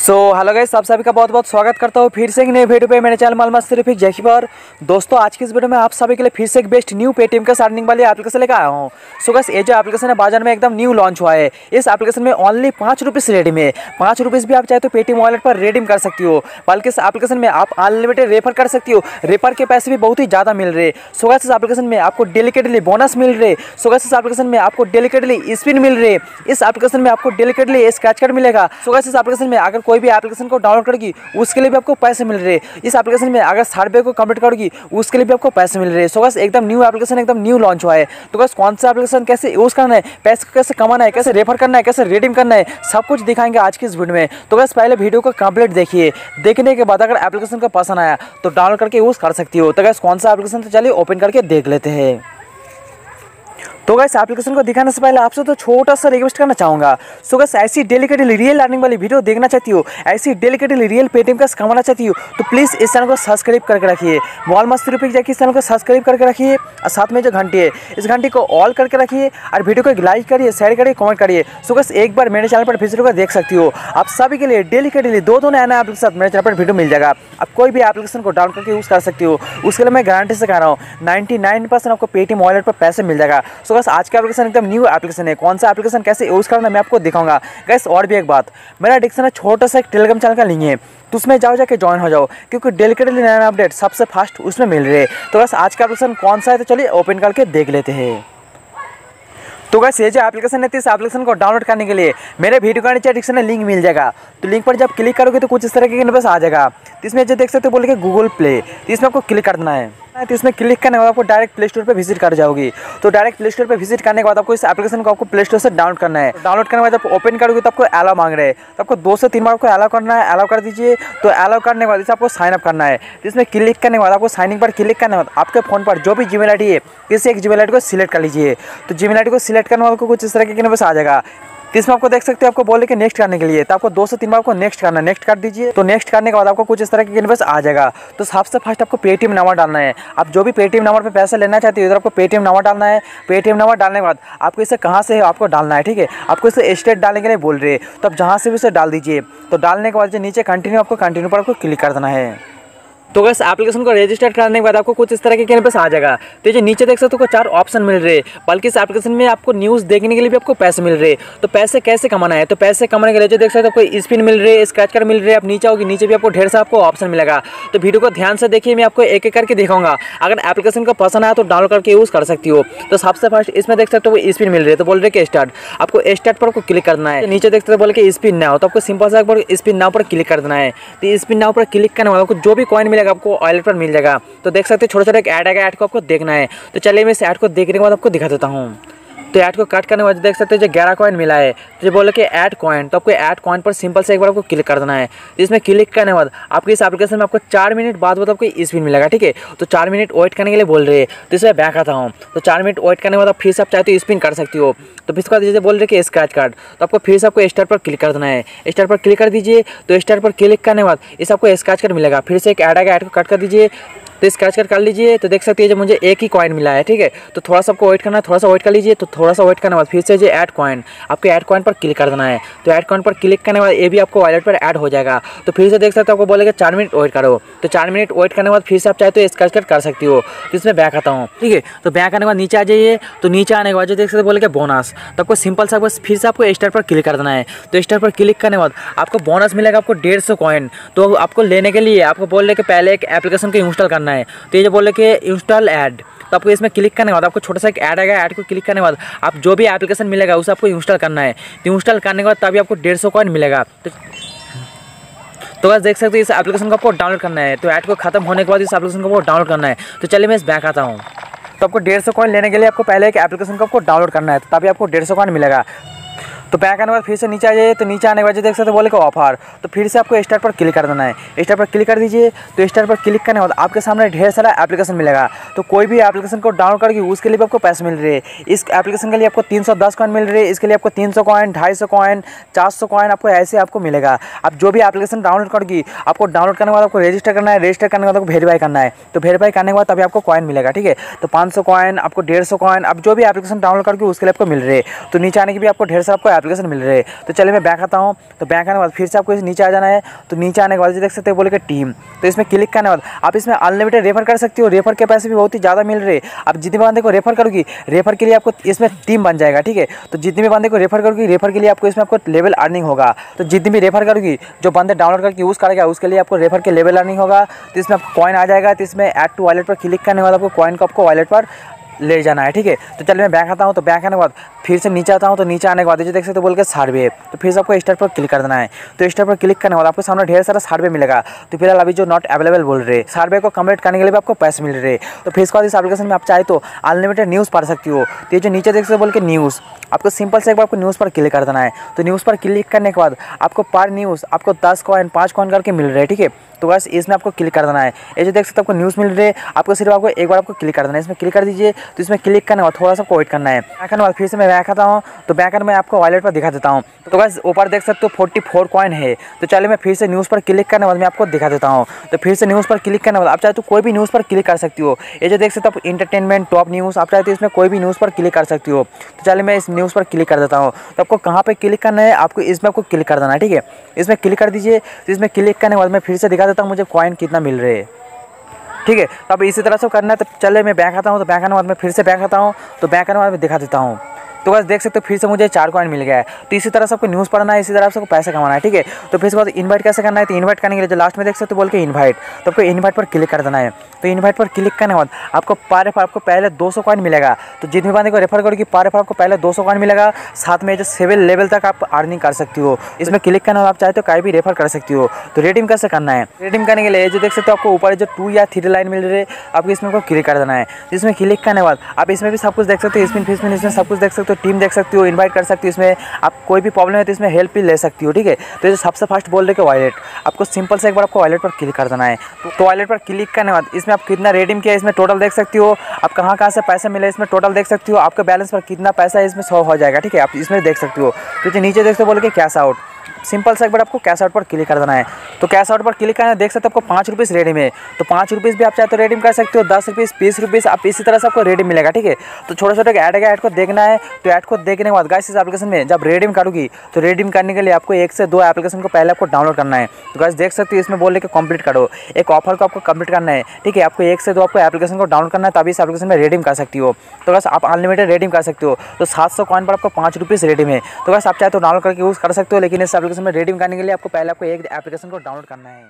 So hello guys आप सभी का बहुत बहुत स्वागत करता हूँ फिर से एक नए वीडियो पे। मेरे चैनल मालूम सिर्फ़ एक जैकी पर दोस्तों, आज की इस वीडियो में आप सभी के लिए फिर से एक बेस्ट न्यू पेटीएम का अर्निंग वाली एप्लीकेशन लेकर आया हूँ। सो गाइस ये जो एप्लीकेशन है, बाज़ार में एकदम न्यू लॉन्च हुआ है। इस एप्लीकेशन में ओनली पाँच रुपीज़ रेडी में पाँच रुपीज़ भी आप चाहे तो पेटीएम वॉलेट पर रेडीम कर सकती हो। बल्कि इस एप्लीकेशन में आप अनलिमिटेड रेफर कर सकती हो। रेफर के पैसे भी बहुत ही ज़्यादा मिल रहे। सो गाइस इस एप्लीकेशन में आपको डेलीकेटली बोनस मिल रहे। सो गाइस इस एप्लीकेशन में आपको डेलीकेटली स्पिन मिल रहे। इस एप्लीकेशन में आपको डेलीकेटली स्क्रैच कार्ड मिलेगा। सो गाइस इस एप्लीकेशन में अगर कोई भी एप्लीकेशन को डाउनलोड करेगी, उसके लिए भी आपको पैसे मिल रहे हैं। इस एप्लीकेशन में अगर सर्वे को कंप्लीट करोगी, उसके लिए भी आपको पैसे मिल रहे हैं। सो बस एकदम न्यू एप्लीकेशन एकदम न्यू लॉन्च हुआ है। तो बस कौन सा एप्लीकेशन कैसे यूज़ करना है, पैसे कैसे कमाना है, कैसे रेफर करना है, कैसे रेडिंग करना है, सब कुछ दिखाएँगे आज की इस वीडियो में। तो बस पहले वीडियो को कंप्लीट देखिए। देखने के बाद अगर एप्लीकेशन का पसंद आया तो डाउनलोड करके यूज़ कर सकती हो। तो बस कौन सा एप्लीकेशन तो चलिए ओपन करके देख लेते हैं। तो गैस एप्लीकेशन को दिखाने से पहले आपसे तो छोटा सा रिक्वेस्ट करना चाहूँगा। सो गैस ऐसी डेलीकेटली रियल लर्निंग वाली वीडियो देखना चाहती हो, ऐसी डेलीकेटली रियल पेटीएम का कमाना चाहती हो तो प्लीज़ इस चैनल को सब्सक्राइब करके रखिए। मॉल मस्त रुपये जाकर इस चैनल को सब्सक्राइब करके रखिए, और साथ में जो घंटी है, इस घंटी को ऑल करके रखिए, और वीडियो को लाइक करिए शेयर करिए कमेंट करिए। सो गैस एक बार मेरे चैनल पर कर देख सकती हो। आप सभी के लिए डेली के डेली दो दो नया नया साथ मेरे चैनल पर वीडियो मिल जाएगा। आप कोई भी एप्लीकेशन को डाउनलोड करके यूज़ कर सकती हो। उसके लिए मैं गारंटी से कह रहा हूँ नाइन्टी आपको पेटीएम वॉलेट पर पैसे मिल जाएगा। सो गैस आज का एप्लीकेशन एकदम न्यू एप्लीकेशन है। कौन सा एप्लीकेशन कैसे? यूज़ करना मैं आपको दिखाऊँगा। गैस और भी एक बात। मेरा डिक्शन है, छोटा सा एक टेलीग्राम चैनल का लिंक है। तो उसमें जाओ, जाके ज्वाइन हो जाओ। क्योंकि डेलीकेटली नया अपडेट सबसे फास्ट उसमें मिल रहे तो बस आज का एप्लीकेशन कौन सा है तो चलिए ओपन करके देख लेते हैं। तो गैस ये जो एप्लीकेशन है, इस एप्लीकेशन को डाउनलोड करने के लिए मेरे वीडियो का नीचे डिस्क्रिप्शन में लिंक मिल जाएगा। तो लिंक पर जब क्लिक करोगे तो कुछ इस तरह के बस आ जाएगा। तो इसमें जो देख सकते हो, बोले गूगल प्ले तो इसमें आपको क्लिक कर देना है। तो इसमें क्लिक करने के बाद आपको डायरेक्ट प्ले स्टोर पर विज़िट कर जाओगी। तो डायरेक्ट प्ले स्टोर पर विज़िट करने के बाद आपको इस एप्लीकेशन को आपको प्ले स्टोर से डाउनलोड करना है। डाउनलोड करने के बाद आप ओपन करोगे तो आपको अलाउ मांग रहे हैं। तो आपको दो से तीन बार आपको अलाउ करना है अलाउ कर दीजिए। तो अलाउ करने के बाद इसे आपको साइन अप करना है। इसमें क्लिक करने के बाद आपको साइनिंग पर क्लिक करने के बाद आपके फ़ोन पर जो भी जी मेल है, इस एक जी मेल को सिलेक्ट कर लीजिए। तो जी मेल को सिलेक्ट करने वाले को कुछ इस तरह के बस आ जाएगा। तो इसमें आपको देख सकते हो आपको बोले कि नेक्स्ट करने के लिए। तो आपको दो से तीन बार आपको नेक्स्ट करना नेक्स्ट कर दीजिए। तो नेक्स्ट करने के बाद आपको कुछ इस तरह के इन्वेस्ट आ जाएगा। तो सबसे फ़र्स्ट आपको पेटीएम नंबर डालना है। आप जो भी पेटीएम नंबर पर पैसा लेना चाहते हो, इधर आपको पेटीएम नंबर डालना है। पेटीएम नंबर डालने के बाद आपको इसे कहाँ से आपको डालना है, ठीक है? आपको इसे स्टेट डालने के लिए बोल रहे तो आप जहाँ से भी इसे डाल दीजिए। तो डालने के बाद जो नीचे कंटिन्यू आपको कंटिन्यू पर आपको क्लिक कर देना है। तो बस एप्लीकेशन को रजिस्टर करने के बाद आपको कुछ इस तरह के कैनवस आ जाएगा। तो ये नीचे देख सकते हो चार ऑप्शन मिल रहे बल्कि इस एप्लीकेशन में आपको न्यूज़ देखने के लिए भी आपको पैसे मिल रहे तो पैसे कैसे कमाना है? तो पैसे कमाने के लिए जो देख सकते हो आपको स्पिन मिल रहे है स्क्रैच कार्ड मिल रहे आप नीचे होगी नीचे भी आपको ढेर सा आपको ऑप्शन मिलेगा। तो वीडियो को ध्यान से देखिए, मैं आपको एक एक करके दिखाऊँगा। अगर एप्लीकेशन का पसंद आया तो डाउनलोड करके यूज़ कर सकती हो। तो सबसे फ़र्स्ट इसमें देख सकते हो स्पिन मिल रही है। तो बोल रहे कि स्टार्ट आपको स्टार्ट पर आपको क्लिक करना है। नीचे देखते हो बोले कि स्पिन ना हो तो आपको सिंपल सा स्पिन नाव पर क्लिक कर देना है। तो स्पिन नाव पर क्लिक करने वाला आपको जो भी कॉइन मिलेगा आपको ऑयल पर मिल जाएगा। तो देख सकते हैं छोटा छोटे एक ऐड आएगा ऐड को आपको देखना है। तो चलिए मैं इस ऐड को देखने के बाद आपको दिखा देता हूँ। तो ऐड को कट करने के बाद देख सकते हैं जो ग्यारह कॉइन मिला है तो जो बोले कि ऐड कॉइन तो आपको ऐड कॉइन पर सिंपल से एक बार आपको क्लिक कर देना है। इसमें क्लिक करने के बाद आपके इस एप्लीकेशन में आपको चार मिनट बाद बाद आपको स्पिन मिलेगा, ठीक है? तो चार मिनट वेट करने के लिए बोल रहे हैं। तो इसमें बैक आता हूँ। तो चार मिनट वेट करने के बाद आप फिर से आप चाहे तो स्पिन कर सकती हो। तो फिर उसके बाद जैसे बोल रहे कि स्क्रैच कार्ड तो आपको फिर से आपको स्टार पर क्लिक कर देना है। स्टार पर क्लिक कर दीजिए। तो स्टार पर क्लिक करने के बाद इस आपको स्क्रैच कार्ड मिलेगा। फिर से एक ऐड आएगा ऐड को कट कर दीजिए। तो स्क्रैच कर कर लीजिए तो देख सकते हैं जो मुझे एक ही कॉइन मिला है, ठीक है? तो थोड़ा सा आपको वेट करना है, थोड़ा सा वेट कर लीजिए तो थोड़ा सा वेट करने बाद फिर से जो ऐड कॉइन आपको ऐड कॉइन पर क्लिक कर देना है। तो ऐड कॉइन पर क्लिक करने बाद ये भी आपको वॉलेट पर ऐड हो जाएगा। तो फिर से देख सकते हो आपको बोलेगा चार मिनट वेट करो। तो चार मिनट वेट करने के बाद फिर से आप चाहे तो स्क्रैच कर कर सकती हो। तो इसमें बैक आता हूँ, ठीक है? तो बैक आने के बाद नीचे आ जाइए। तो नीचे आने के बाद जो देख सकते बोले बोनस तो आपको सिंपल सा बस फिर से आपको स्टार पर क्लिक कर देना है। तो स्टार पर क्लिक करने बाद आपको बोनस मिलेगा आपको डेढ़ सौ कॉइन तो आपको लेने के लिए आपको बोल रहे कि पहले एक एप्लीकेशन को इंस्टॉल करना तो ये जो बोले कि इंस्टॉल ऐड तो आपको इसमें क्लिक करने के बाद, आपको छोटा सा एक ऐड आएगा ऐड को क्लिक करने के बाद, आप जो भी एप्लीकेशन मिलेगा, उसे आपको इंस्टॉल करना है। तो इंस्टॉल करने के बाद तभी आपको डेढ़ सौ कॉइन मिलेगा। तो तो बस देख सकते हैं, इस एप्लीकेशन को आपको डाउनलोड करना है। तो ऐड को खत्म होने के बाद इस एप्लीकेशन को आपको डाउनलोड करना है। तो चलिए मैं इस बैक आता हूँ। तो आपको डेढ़ सौ कॉइन लेने के लिए आपको पहले एक एप्लीकेशन को आपको डाउनलोड करना है। तो तभी आपको डेढ़ सौ कॉइन मिलेगा। तो बैक आने के बाद फिर से नीचे आ जाइए तो नीचे आने के बाद देख सकते बोले कि ऑफ़र तो फिर से आपको स्टार पर क्लिक कर देना है। स्टार पर क्लिक कर दीजिए तो स्टार पर क्लिक करने के बाद आपके सामने ढेर सारा एप्लीकेशन मिलेगा। तो कोई भी एप्लीकेशन को डाउनलोड करके उसके लिए भी आपको पैसे मिल रहे हैं। इस एप्लीकेशन के लिए आपको तीन सौ दस कॉइन मिल रही है। इसके लिए आपको तीन सौ कॉइन ढाई सौ कॉइन चार सौ कॉइन आपको ऐसे आपको मिलेगा। आप जो भी एप्लीकेशन डाउनलोड करोगी आपको डाउनलोड करने के बाद आपको रजिस्टर करना है रजिस्टर करने के बाद आपको वेरीफाई करना है। तो वेरीफाई करने के बाद तभी आपको कॉइन मिलेगा, ठीक है? तो पाँच सौ कॉइन आपको डेढ़ सौ कॉइन आप जो भी एप्लीकेशन डाउनलोड करके उसके लिए आपको मिल रहे तो नीचे आने की भी आपको ढेर सारा आपको एप्लीकेशन मिल रहे हैं। तो चलिए मैं बैंक आता हूँ। तो बैंक आने के बाद फिर से आपको इस नीचे आ जाना है। तो नीचे आने के बाद देख सकते हैं बोले कि टीम तो इसमें क्लिक करने के बाद आप इसमें अनलिमिटेड रेफर कर सकते हो। रेफर के पैसे भी बहुत ही ज़्यादा मिल रहे हैं। आप जितने बंदे को रेफर करोगी रेफर के लिए आपको इसमें टीम बन जाएगा, ठीक है? तो जितने भी बंदे को रेफर करोगी रेफर के लिए आपको इसमें आपको लेवल अर्निंग होगा। तो जितनी भी रेफर करोगी, जो बंदे डाउनलोड करके यूज़ करेगा, उसके लिए आपको रेफर के लेवल अर्निंग होगा। तो इसमें आपको कॉइन आ जाएगा। तो इसमें ऐड टू वॉलेट पर क्लिक करने के बाद आपको कॉइन को आपको वॉलेट पर ले जाना है, ठीक है? तो चलिए मैं बैंक आता हूँ तो बैंक आने के बाद फिर से नीचे आता हूँ तो नीचे आने के बाद जो देख सकते हो, बोल के सर्वे तो फिर से आपको स्टार पर क्लिक कर देना है। तो स्टार पर क्लिक करने के बाद आपको सामने ढेर सारा सर्वे मिलेगा। तो फ़िलहाल अभी जो नॉट अवेलेबल बोल रहे सर्वे को कंप्लीट करने के लिए भी आपको पैसे मिल रहे। तो फिर इसके बाद इस एप्लीकेशन में आप चाहे तो अनलिमिटेड न्यूज़ पढ़ सकती हो। तो ये जो नीचे देख सकते बोल के न्यूज़ आपको सिंपल से एक बार आपको न्यूज़ पर क्लिक कर देना है। तो न्यूज़ पर क्लिक करने के बाद आपको पर न्यूज़ आपको दस कॉइन पाँच कॉइन करके मिल रहे हैं ठीक है? तो बस इसमें आपको क्लिक कर देना है। ये जो देख सकते हो, आपको न्यूज़ मिल रही है आपको सिर्फ़ आपको एक बार आपको क्लिक कर देना है। इसमें क्लिक कर दीजिए तो इसमें क्लिक करने बाद थोड़ा सा वेट करना है। बैकन बाद फिर से मैं बैक आता हूँ तो बैकन में आपको वॉलेट पर दिखा देता हूँ। तो बस ऊपर देख सकते हो फोर्टी फोर कॉइन है। तो चलिए मैं फिर से न्यूज़ पर क्लिक करने बाद मैं आपको दिखा देता हूँ। तो फिर से न्यूज़ पर क्लिक करने बाद आप चाहे तो कोई भी न्यूज़ पर क्लिक कर सकती हो। ये जो देख सकते हो इंटरटेनमेंट टॉप न्यूज़ आप चाहे तो इसमें कोई भी न्यूज़ पर क्लिक कर सकती हो। तो चलिए मैं इस न्यूज़ पर क्लिक कर देता हूँ। तो आपको कहाँ पर क्लिक करना है, आपको इसमें आपको क्लिक कर देना है, ठीक है? इसमें क्लिक कर दीजिए। तो इसमें क्लिक करने के बाद मैं फिर से दिखा देता हूँ मुझे कॉइन कितना मिल रहे हैं। ठीक है? तो अब इसी तरह से करना है तो चले मैं बैंक आता हूँ तो बैंक आने बाद में फिर से बैंक आता हूँ तो बैंक आने बाद मैं दिखा देता हूँ। तो बस देख सकते हो, फिर से मुझे चार कॉइन मिल गया है। तो इसी तरह से आपको न्यूज़ पढ़ना है, इसी तरह से आपको पैसे कमाना है, ठीक है? तो फिर उसके बाद इन्वाइट कैसे करना है? तो इन्वाइट करने के लिए जो लास्ट में देख सकते हो, बोल के इन्वाइट तो आपको इन्वाइट पर क्लिक कर देना है। तो इन्वाइट पर क्लिक करने के बाद आपको पर रेफर आपको पहले दो सौ कॉइन मिलेगा। तो जितने बंदे को रेफर करोगी पर रेफर आपको पहले दो सौ कॉइन मिलेगा। साथ में जो सेवन लेवल तक आप अर्निंग कर सकती हो। इसमें क्लिक करने आप चाहे तो कहीं भी रेफर कर सकती हो। तो रेडिंग कैसे करना है? रेडिंग करने के लिए जो देख सकते हो, आपको ऊपर जो टू या थ्री लाइन मिल रही है आपको इसमें आपको क्लिक कर देना है। जिसमें क्लिक करने के बाद आप इसमें भी सब कुछ देख सकते हो इसमें फिसमें इसमें सब कुछ देख सकते हो। टीम देख सकती हो इन्वाइट कर सकती हो, इसमें आप कोई भी प्रॉब्लम है तो इसमें हेल्प भी ले सकती हो, ठीक है? तो ये सबसे फ़र्स्ट बोल रहे कि वॉलेट आपको सिंपल से एक बार आपको वॉलेट पर क्लिक कर देना है। तो वॉलेट पर क्लिक करने बाद इसमें आप कितना रेडिंग किया इसमें टोटल देख सकती हो, आप कहाँ कहाँ से पैसे मिले, इसमें टोटल देख सकती हो, आपके बैलेंस पर कितना पैसा है, इसमें सौ हो जाएगा, ठीक है? आप इसमें देख सकती हो। तो नीचे देख सकते बोले कि कैश आउट सिंपल सा एक बार आपको कैश आउट पर क्लिक कर देना है। तो कैश आउट पर क्लिक करना है देख सकते हो आपको पाँच रुपीज़ रेडी में। तो पाँच रुपीज़ भी आप चाहे तो रेडीम कर सकते हो, दस रुपीज़ बीस रुपीज़ आप इसी तरह से आपको रेडीम मिलेगा, ठीक है? तो छोटे छोटे ऐड का ऐड को देखना है। तो ऐड को देखने के बाद गाइस इस एप्लीकेशन में जब रेडीम करूँगी तो रेडीम करने के लिए आपको एक से दो एप्लीकेशन को पहले आपको डाउनलोड करना है। तो गाइस देख सकते हो इसमें बोल के कंप्लीट करो। एक ऑफ़र को आपको कंप्लीट करना है, ठीक है? आपको एक से दो आपको एप्लीकेशन को डाउनलोड करना है, तभी इस एप्लीकेशन में रेडीम कर सकती हो। तो बस आप अनलिमिटेड रेडीम कर सकते हो। तो सात सौ कॉइन पर आपको पाँच रुपीज़ रेडीम है तो बस आप चाहे तो डाउनलोड करके यूज़ कर सकते हो, लेकिन इस एप्लीकेशन में रेडीम करने के लिए आपको पहले आपको एक एप्लीकेशन को डाउनलोड करना है।